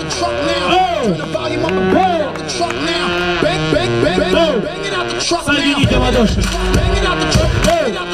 the truck now. Turn the volume up and bang it out the truck now. Bang, bang, bang, bang, bang it out the truck now. Bang it out the truck, bang it out the truck.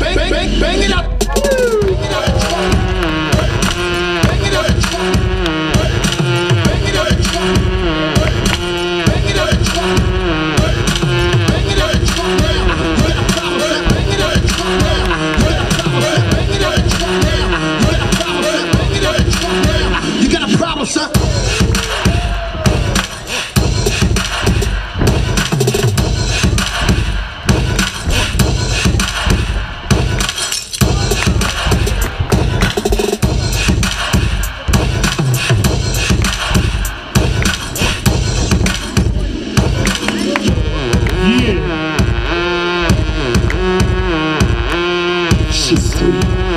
bang, bang, bang, bang it up. history.